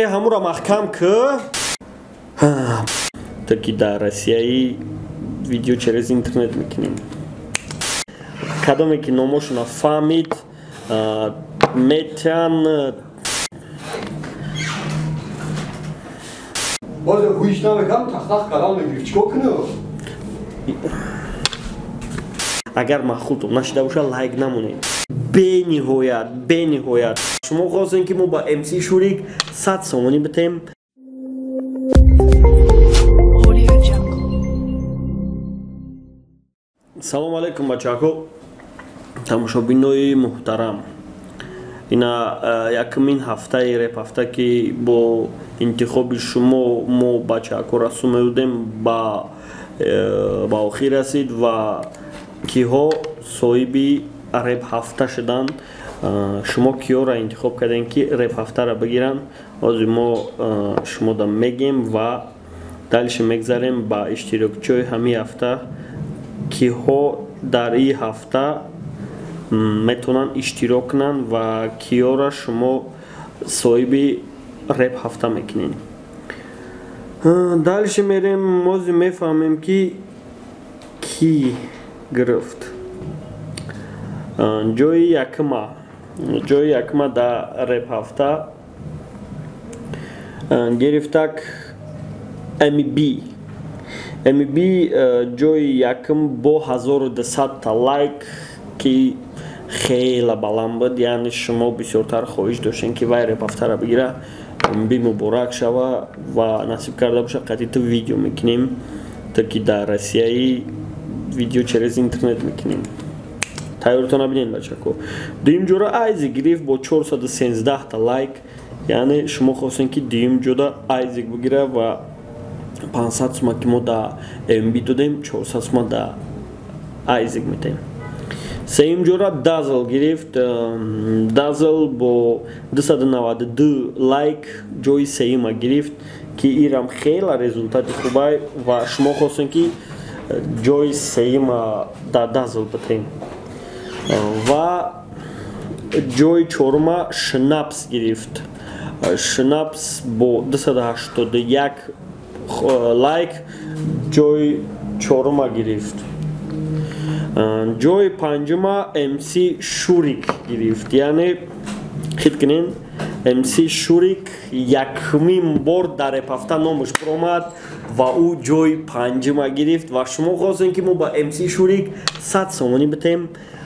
е ҳамура маҳкам кӣ таки дар россияи видео через интернет мекунем. Кадоме ки номошона фаҳмид метан агар махултон нашида боша лайк намонед. Бениҳоят бениҳоят шумо хостем ки мо ба мс шурик сад сомонӣ битем. Салому алайкум бачаҳо. Тамошобинои муҳтарам. Ина якмин ҳафтаи репҳафта ки бо интихоби шумо мо бачаҳако расум меудем ба ба охир расид ва киҳо соҳиби репҳафта шуданд шумо киёро интихоб кардем ки репҳафтара бигиранд ҳозир мо шумода мегем ва далише мегзарем ба иштирокчиҳои ҳамин ҳафта киҳо дар ин ҳафта метавонанд иштирок кунанд ва киёра шумо соҳиби реп ҳафта мекунед далше мерем мози мефаҳмем ки ки гирифт? Ҷои якма ҷои якма дар реп ҳафта гирифтак мб мб ҷои якм бо 1200та лайк ки хела баланд буд. Яъне шумо бисёртар хоҳиш доштем ки вай репафтара бигира мб муборак шава ва насиб карда боша қатъи ту видео мекунем таки дар россияи видео через интернет мекунем тайёртона бинед бачако. Дуюм ҷора айзи гирифт бо 413та лайк. Яъне шумо хостем ки дуюм ҷода айзик бигира ва 500 сума ки мо да mb додем 400 сума да айзик метаем. Сеюм ҷора дазл гирифт. Дазл бо 292 лайк ҷои сеюма гирифт ки ирам хела результати хубай ва шумо хостем ки ҷои сеюма да дазл батем ва ҷои чорума шнапс гирифт. Шнапс бо 281 лайк ҷои чорума гирифт. Ҷои панҷума мс шурик гирифт. Яъне хит кунен мс шурик якмин бор дар репафта номаш биромад ва ӯ ҷои панҷума гирифт ва шумо хостем ки мо ба мс шурик сад сомонӣ битем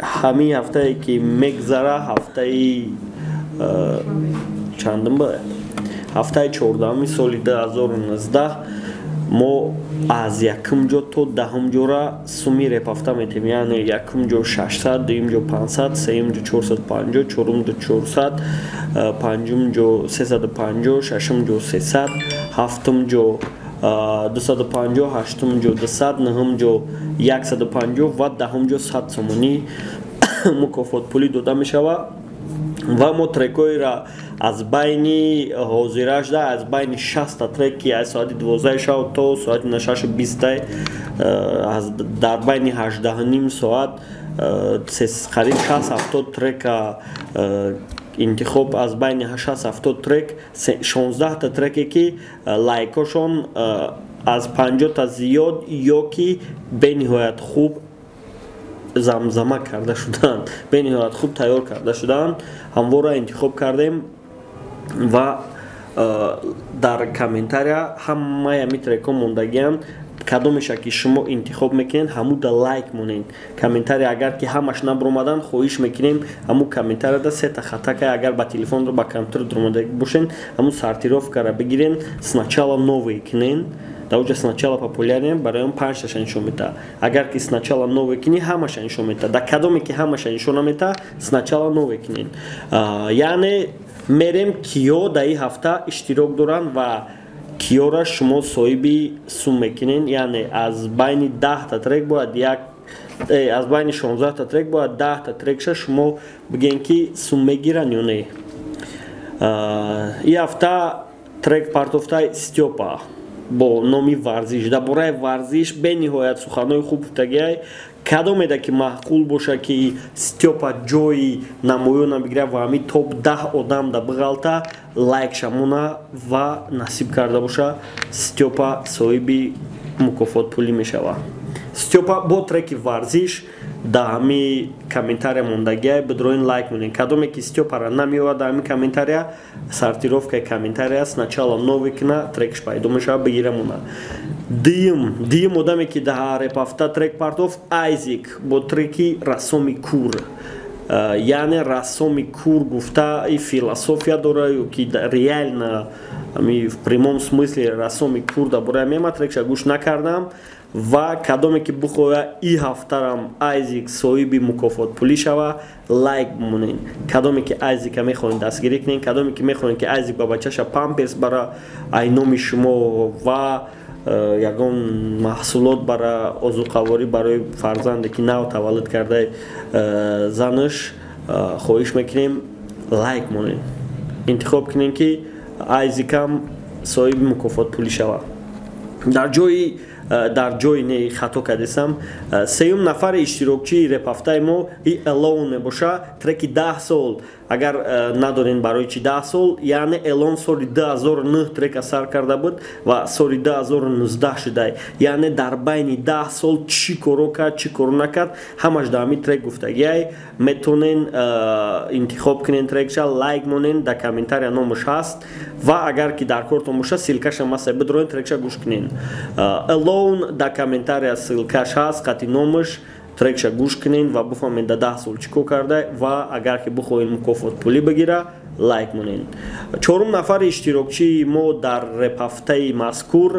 ҳамин ҳафтае ки мегзара ҳафтаи чандум бояд ҳафтаи чордаҳуми соли 2019 мо аз якум ҷо то даҳум ҷора суми репафта метем яъне якум ҷо 600 дуюм ҷо 500 сеюм ҷо 450 чорум ҷо 400 панҷум ҷо 350 шашум ҷо 300 ҳафтум ҷо 250 ҳаштум ҷо 200 нӯҳум ҷо 150 ва даҳум ҷо 100 сомонӣ мукофотпулӣ дода мешавад ва мо трекҳоеро аз байни ҳозирашда аз байни шаста трек ки аз соати дувоздаи шав то соати нашашу бистай дар байни ҳаждаҳним соат қариб шаст ҳафтод трека интихоб аз байни шаст ҳафтод трек шонздаҳта треке ки лайкошон аз панҷота зиёд ё ки бениҳоят хуб замзама карда шудаанд бениҳоят хуб тайёр карда шудаанд ҳамвора интихоб кардем ва э, дар комментария ҳамаи ами трекҳо мондагианд кадомеша ки шумо интихоб мекунед ҳамуда лайк монед комментария агар ки ҳамаш набуромаданд хоҳиш мекунем ҳаму комментарияда сета хатака агар ба телефонро ба компютер дуромадаги бошен ҳаму сортировкара бигирен сначала новый кунен даоҷа сначала популярен барои он панҷташа нишон метаҳад агар ки сначала новый кунӣ ҳамаша нишон метаҳад да кадоме ки ҳамаша нишон наметаҳад сначала новый кунен яъне мерем киё дар ин ҳафта иштирок доранд ва киёра шумо соҳиби сум мекунед яъне аз байни даҳта трек бояд як э, аз байни шонздаҳта трек бояд даҳта трекша шумо бигӯен ки сум мегиранд ё не и ҳафта трек партофтаи стёпа бо номи варзиш. Дар бораи варзиш бениҳоят суханои хуб гуфтагиай кадомеда ки маъқул боша ки стёпа ҷои намоёна бигира ва ҳамин топ даҳ одам да биғалта лайк шамона ва насиб карда боша стёпа соҳиби мукофот пулӣ мешавад стёпа бо треки варзиш да ҳами комментария мондагия бидроин лайк монед кадоме ки стёпара намеёвад ҳами комментария сортировкаи комментария сначала нови кина трекш пайдо мешавад бигира монад дуюм дуюм одаме ки дар репафта трек партоф айзик бо треки рассоми кур яъне рассоми кур гуфта и философия дора ки реально в прямом смысле рассоми кур дар бораи мема трекша гӯш накардам ва кадоме ки бихоҳа и ҳафтарам айзик соҳиби мукофотпулӣ шава лайк бимонед кадоме ки айзика мехоҳед дастгирӣ кунед кадоме ки мехоҳед ки айзик ба бачаша памперс бара айноми шумо ва Э, ягон маҳсулот бара озуқаворӣ барои фарзанде ки нав таваллуд кардаи э, занаш э, хоҳиш мекунем лайк монед интихоб кунем ки айзикам соҳиби мукофотпулӣ шавад дар ҷои дар ҷои не хато кардесам сеюм нафари иштирокчии репафтаи мо и элон мебоша треки даҳ сол. Агар э, надонед барои чи даҳ сол яъне элон соли 209 трека сар карда буд ва соли 219 шуда яъне дар байни даҳ сол чӣ коро кард чӣ коро накард ҳамаш дар ҳамин трек гуфтагиай метонен э, интихоб кунен трекша лайк монен дар комментария номаш ҳаст ва агар ки дар кортон боша силкаша маса бидроен трекша гӯш кунен элон дар комментария силкаш ҳаст. Қати номаш трекша гӯш кунед ва бифаҳмед да даҳ сол чӣ кор карда ва агар ки бихоҳед мукофот пулӣ бигира лайк монед чорум нафари иштирокчии мо дар репафтаи мазкур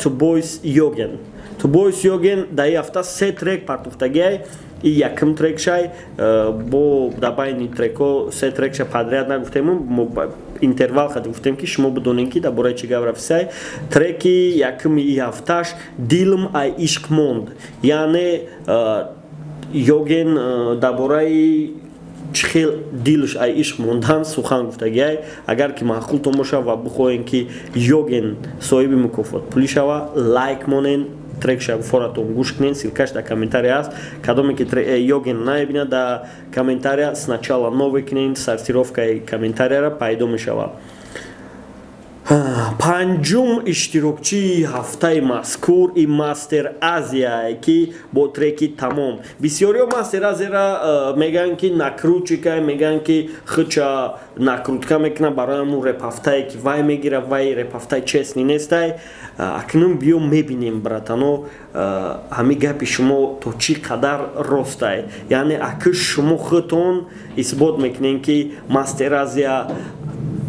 тубойс йоген тубойс йоген дар и ҳафта се трек партуфтагиай и якм трекшай э, бо дар байни треко се трекша подряд нагуфтему интервал хади гуфтем ки шумо бидонед ки дар бораи чӣ гап рафисай треки якми и ҳафташ дилм ай ишқ монд яъне э, ёген э, дар бораи чӣ хел дилш ай ишқ мондан сухан гуфтагиай агар ки маъқултон боша ва бихоҳем ки ёген соҳиби мукофотпулӣ шава лайк монен трек шафоратон гӯш кунед силкаш дар комментария аст. Кадоме ки ёген намебинад дар комментария сначала нове кунед сортировкаи комментарияра пайдо мешавад панҷум иштирокчии ҳафтаи мазкур и мастер азия ки бо треки тамом. Бисёриҳо мастер азияра мегӯянд ки накрутчика мегӯянд ки хича накрутка мекунад барои ҳамун репафтае ки вай мегирад вай репафтаи честни нестай акнун биё мебинем братано ҳамин гапи шумо то чӣ қадар ростай яъне аки шумо худтон исбот мекунед ки мастер азия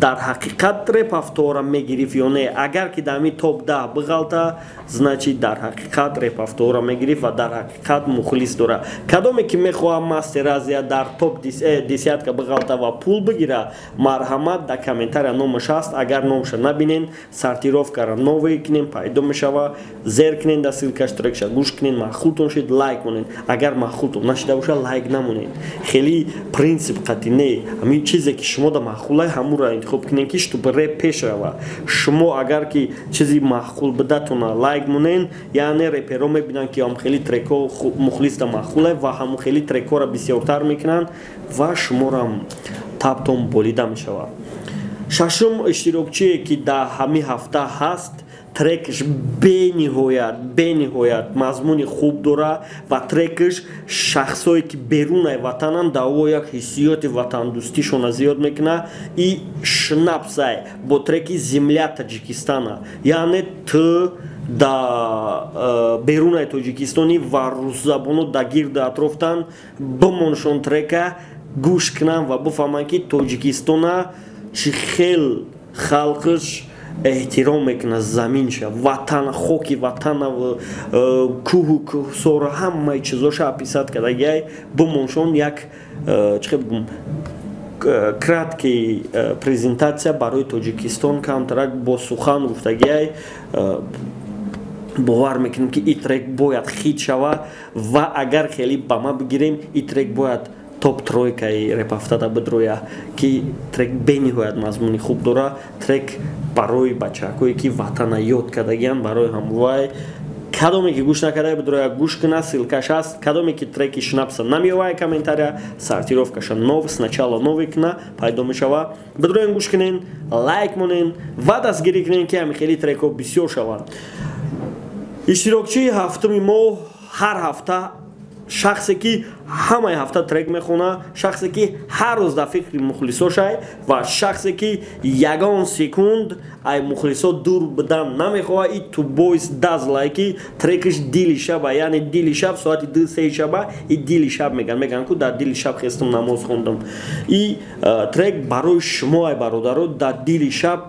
дар ҳақиқат реп авторам мегирифт ё не? Агар ки дар ҳамин топ даҳ биғалта значит дар ҳақиқат реп авторам мегирифт ва дар ҳақиқат мухлис дора. Кадоме ки мехоҳам мастер азия дар топ э, десятка биғалта ва пул бигира марҳамат дар комментария номаш ҳаст. Агар номша набинен сортировкара нове кунем пайдо мешава зер кунен дар силкаш трекша гӯш кунен маъқултон шид лайк монед. Агар маъқултон нашида боша лайк намонед. Хеле принсип қатӣ не ҳамин чизе ки шумо дар маъқулай ҳамура интихоб кунед ки чтобы реп пеш рава. Шумо агар ки чизи маъқул бидатона лайк монен яъне реперо мебинанд ки ам хеле треко мухлиста маъқуле ва ҳамун хеле трекора бисёртар мекунанд ва шуморам табтон болида мешавад шашум иштирокчие ки дар ҳамин ҳафта ҳаст трекш бениҳоят бениҳоят мазмуни хуб дора ва трекш шахсое ки берунаи ватананд даво як ҳиссиёти ватандӯстишона зиёд мекуна и шнапсай бо треки земля таҷикистана яъне т да э, берунаи тоҷикистони ва русзабоно да гирди атрофтан. Бимоншон трека гӯш кунанд ва бифаҳманд ки тоҷикистона чӣ хел халқиш эҳтиром мекунад заминша ватана хоки ватана э, кӯҳу кӯҳсора ҳамаи чизоша описат кардагиай бимоншон як э, краткий презентатсия барои тоҷикистон камтарак бо сухан гуфтагиай бовар мекунем ки и трек бояд хит шава ва агар хеле ба ма бигирем и трек бояд топ тройкаи репафтада бидроя ки трек бениҳоят мазмуни хуб дора. Трек барои бачакое ки ватана ёд кардагиянд барои ҳамвай кадоме ки гӯш накарда бидроя гӯш кина силкаш аст. Кадоме ки треки шнапса намеовая комментария сортировкаша нов сначала нови кина пайдо мешава. Бидроен гӯш кинен лайк монен ва дастгирӣ кинен ки ҳами хеле трекҳо бисёр шаванд. Иштирокчии ҳафтуми мо ҳар ҳафта шахсе ки ҳамаи ҳафта трек мехона шахсе ки ҳар рӯз дар фикри мухлисошай ва шахсе ки ягон секунд ай мухлисо дур будан намехоҳа и ту боис дазлай ки трекиш дили шаба яъне дили шаб соати ду сеи шаба и дили шаб меган. Меган ку дар дили шаб хестум намоз хондам. И трек барои шумо ай бародаро дар дили шаб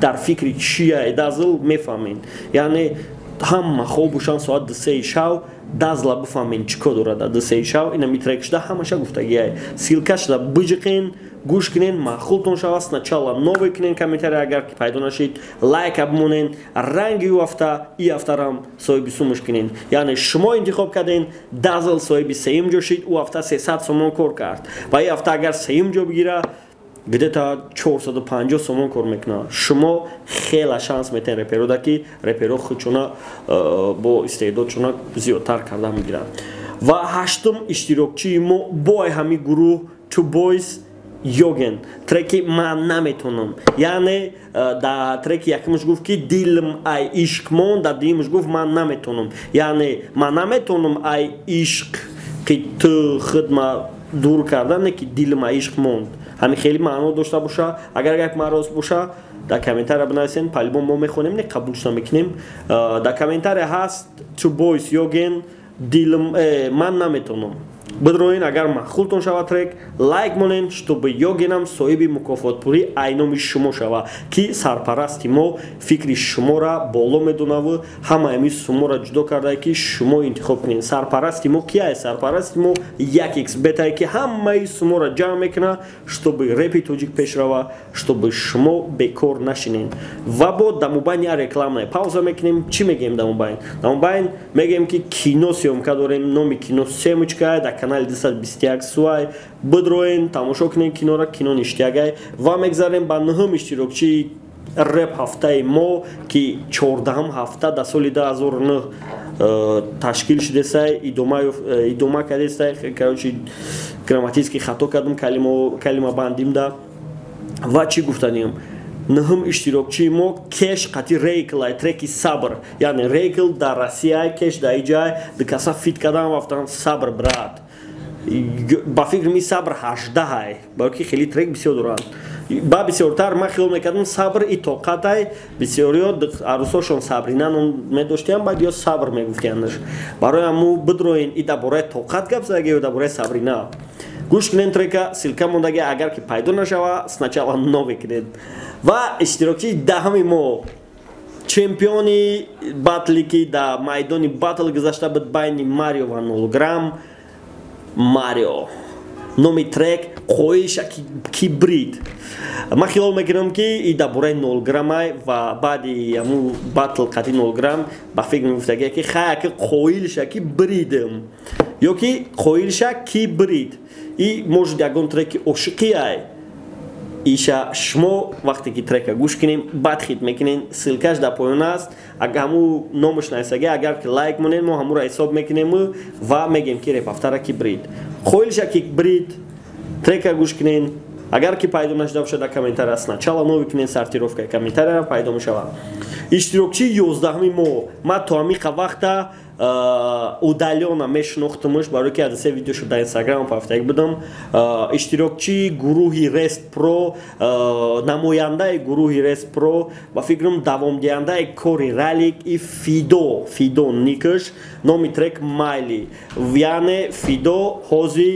дар фикри чия дазл мефаҳмед. Яъне ҳама хобушан соат дусеи шав дазла бифаҳмед чӣ кор дорад дар дусеи шав? Ина митрек шуда ҳамаша гуфтагиай силка шуда биҷиқен гӯш кинен маъқултон шавад начала нове кинен комментари агар ки пайдо нашид лайка бимонен ранги ӯ ҳафта и ҳафтарам соҳиби сумуш кинен яъне шумо интихоб карден дазл соҳиби сеюм ҷо шид ӯ ҳафта сесад сомон кор кард. Ва и ҳафта агар сеюм ҷо бигира где-то 450 сомон кор мекунад шумо хела шанс метен реперода ки реперо худчуна э, бо истеъдодчуна зиёдтар карда мегиранд ва ҳаштум иштирокчии мо бо ай ҳами гурӯҳ to boys йоген треки ман наметонам. Яъне э, да треки якумш гуфт ки дилм ай ишқ мон дар дуюмш гуфт ман наметонам яъне ман наметонам ай ишқ ки ту худма дур карда не ки дилм ай ишқ монд ҳамин хеле маъно дошта боша агар гап марост боша дар комментария бинависен палибон мо мехонем не қабулшуда мекунем. Дар комментария ҳаст to boys yogen дилм э, ман наметонам бидроен агар маъқултон шава трек лайк монен чтобы ёгенам соҳиби мукофотпурӣ айноми шумо шава ки сарпарасти мо фикри шуморо боло медонаву ҳама ами суморо ҷудо кардае ки шумо интихоб кунед сарпарасти мо кияе сарпарасти мо як эксбетае ки ҳамаи суморо ҷамъ мекуна чтобы репи тоҷик пеш рава чтобы шумо бекор нашинед ва бо дамубайн як рекламае пауза мекунем чӣ мегӯем дамубайн дамубайн мегӯем ки кино сёмка дорем номи кино семучка канали 221 суай. Бидроен тамошо кунем киноро кино ништиягай ва мегзарем ба нӯҳум иштирокчии реп ҳафтаи мо ки чордаҳам ҳафта дар соли 2009 э, ташкил шудесай идома кардесай короче грамматически хато кардам калима бандимда ва чӣ гуфтанем? Нӯҳум иштирокчии мо кеш қати рейкл ай треки сабр. Яъне рейкл дар россия кеш дар иҷай дикаса фит кардан вафтан сабр брат ба фикр ми сабр ҳаждаҳай балки хеле трек бисёр доранд ба бисёртар ман хиёл мекардам сабр и тоқатай бисёриё арӯсошон сабрина медоштиян баъд ё сабр мегуфтиянаш барои аму бидроен и дар бораи тоқат гап задаги ё дар бораи сабрина гӯш кунед трека силка мондаги агар ки пайдо нашава сначала нове кунед. Ва иштирокчии даҳами мо. Чемпиони батли ки дар майдони батл гузашта буд байни марио ва нолграм марио номи трек қоиша кибрид ман хиёл мекунам ки и дар бораи нолграмай ва баъди аму батл қати нолграм ба фикр мегуфтагия ки хая ки қоилша ки бридм ё ки қоилша ки брид и может ягон треки ошиқияй иша шумо вақте ки трека гӯш кунем бад хит мекунем силкаш дар поён аст. Ҳаму номуш нависаги агар ки лайк монем мо ҳамуро ҳисоб мекунем ва мегем ки репафтара ки брид. Хоилша ки брид трека гӯш кунем агар ки пайдо нашуда бошад дар комментария сначала нови кунем сортировкаи комментария пайдо мешавад иштирокчии ёздаҳми мо. Ман то ҳамиқа вақта удалёна мешинохтамш барои ки адасе видеошо дар инстаграм пафтаг будам. Иштирокчии гурӯҳи рест про намояндаи гурӯҳи рест про ба фикрам давомдиҳандаи кори ралик и фидо. Фидо никш номи трек майли. Яъне фидо ҳози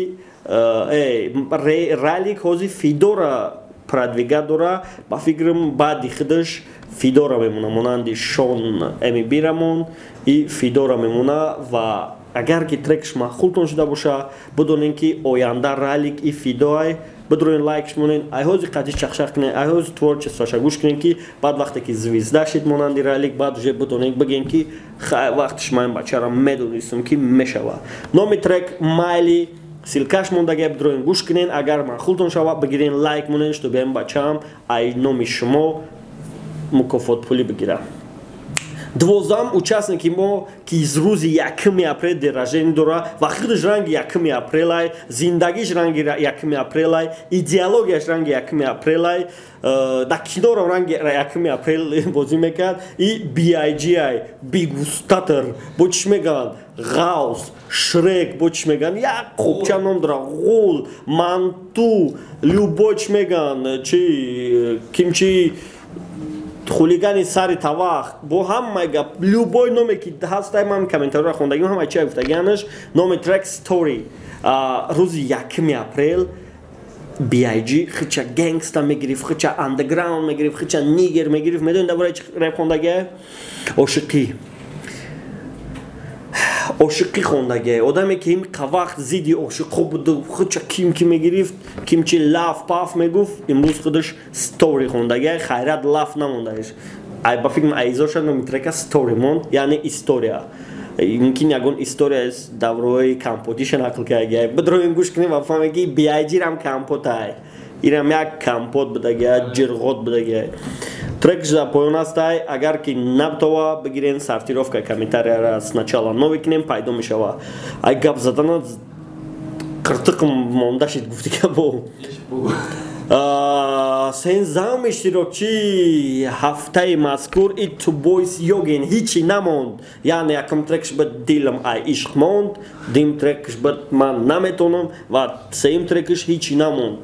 ралик ҳози фидора продвига дора ба фикрам баъди худаш фидора мемона монанди шон эми бирамон и фидора мемона. Ва агар ки трекш маъқултон шуда боша бидонем ки оянда ралик и фидоай бидурен лайкш монен айҳози қади чахшах кунен айҳози творчестваша гӯш кунен ки баъд вақте ки звезда шид монанди ралик баъд уже бидонем бигем ки вақтиш ман бачара медонистам ки мешава. Номи трек майли силкаш мондагия бидурен гӯш кунен. Агар маъқултон шава бигирен лайк монен чтобы ин бачаам ай номи шумо мукофот пулӣ бигирам. Дувоздаҳум участники мо ки из рӯзи якми апрел деражени дора ва худаш ранги якми апрелай зиндагиш ранги якми апрелай идеологияш ранги якми апрелай э, дар кинорам ранги якми апрел бозӣ мекард и bigi бигустатор бо чиш мегӯянд ғавс шрек бо чиш мегӯянд як хубча ном дора ғул манту любой чиш мегӯянд чи кимчи хулигани сари тавах бо ҳамаи гап любой номе ки ҳастай ман комментарро хондагим ҳамаи чи гуфтаганаш номи трек story. Рӯзи якми апрел big хича гэнгста мегирифт хича андеграунд мегирифт хича нигер мегирифт. Медонед дар бораи чи реп хондагия ошиқӣ ошиқӣ хондагия одаме ки қавақт зидди ошиқо буду хуча ким ки мегирифт кимчи лаф паф мегуфт имрӯз худаш стори хондагия хайрат лаф намондааш ба фикр айзоша номитрека стори монд яъне история мумкин ягон историяс даврои кампотиша нақл кардагия бидроим гӯш кунем ва фаҳме ки биайҷирам кампотай инам як кампот будагия ҷирғот будагия трек за поён астай агар ки набтова бигирен сортировка комментарияра сначала нови кунем пайдо мешава. Ай гап задана қиртиқ мондашид гуфтига бо. Сен зам иштирокчи ҳафтаи мазкур it to boys yogen ҳичи намонд. Яъне якум трекш ба дилам ай ишқ монд дим трекш ба ман наметонам ва сеюм трекш ҳичи намонд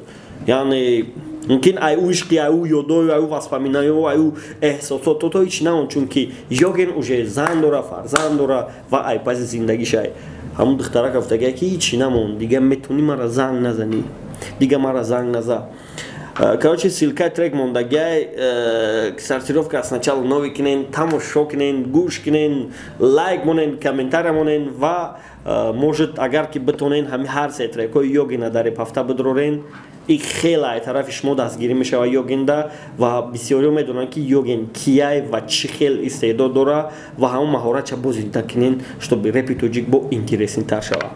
яъне мумкин ай ӯ ишқи ай ӯ ёдою ай ӯ васпоминаё ай ӯ эҳсосото то ҳич наон чунки ёген уже зан дора фарзанд дора ва ай паси зиндагишай. Ҳамун духтара гуфтагия ки ҳичи намон дига метонӣ мара занг назанӣ? Дига мара занг наза? Короче силкай трек мондагиай сортировка сначала нови кунен тамошо кунен гӯш кунен лайк монен комментария монен ва может агар ки битонен ҳами ҳар се трекҳои ёгина дар репафта бидрорен и хела ай тарафи шумо дастгирӣ мешава ёгинда ва бисёриҳо медонанд ки ёген кияй ва чӣ хел истеъдод дора ва ҳамон маҳоратша бозида кинен чтобы репи тоҷик бо интереснитар шава.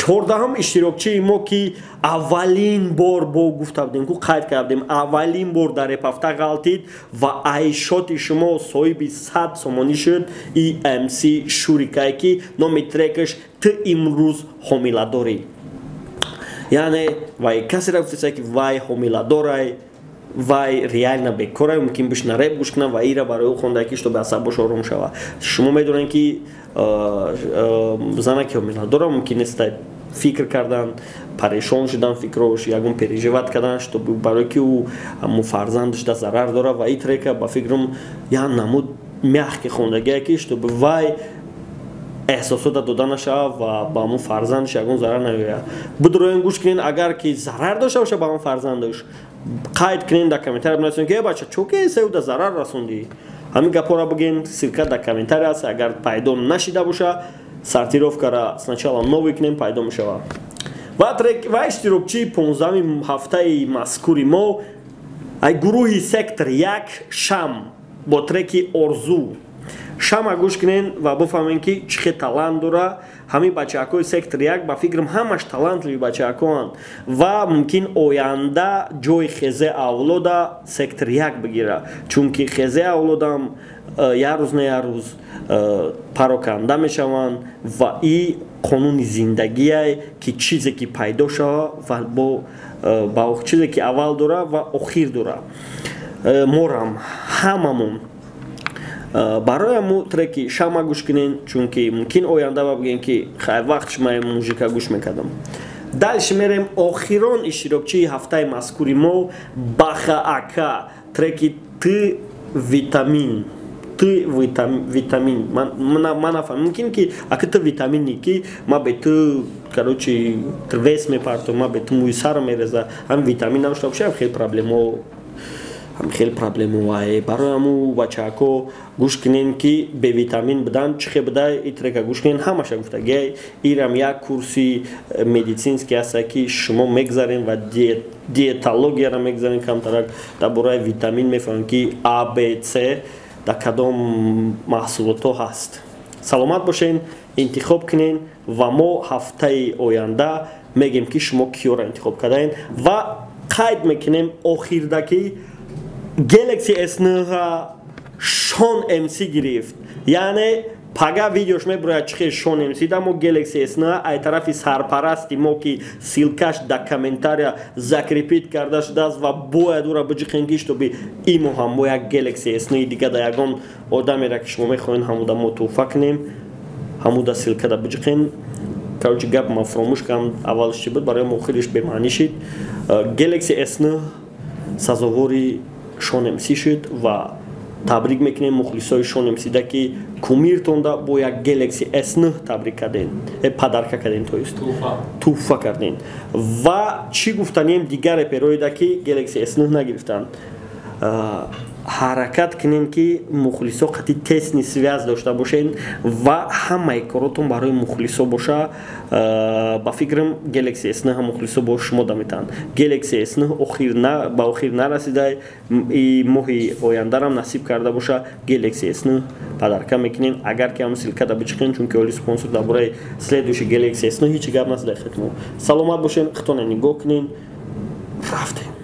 Чордаҳум иштирокчии мо ки аввалин бор бо гуфта будем ку қайд кардем? Аввалин бор дар репафта ғалтид ва айшоти шумо соҳиби сад сомонӣ шуд. Имс шурикае ки номи трекаш ты имрӯз ҳомиладорӣ яъне вай касеро гуфтаса ки вай ҳомиладорай вай реально бекорай мумкин бишна реп гӯш кунам ва ира барои ӯ хондаа ки чтобы асабош ором шава. Шумо медонед ки зана ки ҳомиладора мумкин нестай фикр кардан парешон шудан фикрош ягон переживат кардан чтобы барое ки ӯ ҳамун фарзандаш да зарар дора ва итрека ба фикрам я намуд мягки хондагие ки чтобы вай эҳсосота дода нашава ва ба ҳамун фарзандаш ягон зарар наёяд бидроен гӯш кунен агар ки зарар дошта боша ба ҳамун фарзандаш. Қайд кунен дар комментария бинависен ки э бача чо ки сеуда зарар расондӣ? Ҳамин гапҳоро бигӯен сирка дар комментария аст агар пайдо нашида боша сортировкара сначала новӣ кунем пайдо мешава. Ва иштирокчии понздаҳуми ҳафтаи мазкури мо ай гурӯҳи сектор як шам бо треки орзу шама гӯш кунен ва бифаҳмем ки чӣ хел талант дора ҳамин бачаакҳои сектор як ба фикрам ҳамаш талантливи бачаакҳоанд ва мумкин оянда ҷои хезе авлода сектор як бигира. Чунки хезе авлодам э, як рӯз на як рӯз э, пароканда мешаванд ва и қонуни зиндагие ки чизе ки пайдо шава ва бо э, ба чизе ки аввал дора ва охир дора морам ҳамамон барои мо треки шама гӯш кунен чунки мумкин оянда ба бигем ки хай вақтш ма мужика гӯш мекардам. Дальше мерем охирон иштирокчии ҳафтаи мазкури мо баха ака треки т витамин т витамин. Ман нафам мумкин ки ака т витамини ки ма бе т короче вес мепартом ма бе т мӯи саро мереза. Ҳам витамин намошта бошам хел хеле проблемавае барои ҳаму бачаҳако гӯш кинен ки бевитамин бидан чихе бидай итрека гӯш кинен ҳамаша гуфтаги ирам як курси э, медицинский аста ки шумо мегзарен ва диетологияро мегзарен камтарак. Дар бораи витамин мефаҳмем ки абц дар кадом маҳсулотҳо ҳаст. Саломат бошен интихоб кинен ва мо ҳафтаи оянда мегем ки шумо киёро интихоб кардаен ва қайд мекунем охирдаки galaxy s9 шон mc гирифт. Яъне пага видеош мебурояд чихе шон mc да мо galaxy s9 ай тарафи сарпарасти мо ки силкаш да комментария закрепит карда шудааст ва бояд ура биҷиқен ки штоби имо ҳам мо як galaxy s9 дига да ягон одамеро ки шумо мехоҳед ҳамуда мо туҳфа кунем ҳамуда силкада биҷиқен короче гап ма фромӯш кардам. Аввалш чи буд? Барои мо охириш бемаънӣ шид. Galaxy s9 сазовори шонемсӣ шуд ва табрик мекунем мухлисои шонемсида ки кумиртонда бо як galaxy s9 табрик кардем э, падарка кардем тоист туҳфа кардем ва чӣ гуфтанем? Дигар репероида ки galaxy s9 нагирифтанд ҳаракат кунем ки мухлисо қатъи тесни связ дошта бошед ва ҳамаи коротон барои мухлисо боша ба фикрам galaxy s9 ҳам мухлисо бо шумо да метаҳанд galaxy s9 ба охир нарасида моҳи ояндарам насиб карда боша galaxy s9 падарка мекунем. Агар ки ҳам силкада бичиқем чунки оли спонсор дар бораи следующий galaxy s9 ҳеҷ гап наст дар хидмо саломат бошед хитона нигоҳ кунем рафтем